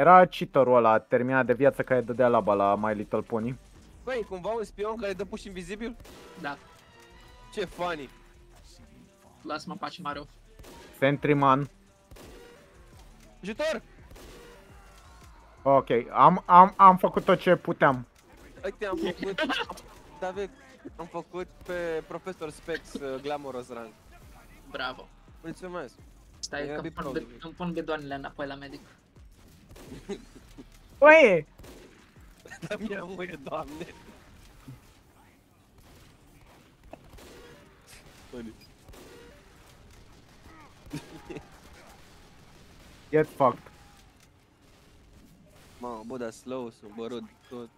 Era cheaterul ăla, terminat de viață care dădea laba la My Little Pony. Băi, cumva un spion care dă push invizibil? Da, Ce funny. lasă-mă în pace, Mario. Sentryman. Ajutor! Ok, am, am, am făcut tot ce puteam. Uite, am făcut... am- David, am făcut pe Profesor Spex uh, Glamorous Rank. Bravo. Mulțumesc. Stai Era că big îmi pun, proud be- of îmi pun bedoanele înapoi la medic. Oye. Damián muere dos Get fucked. Ma, bu da slow sunt, bă, tot.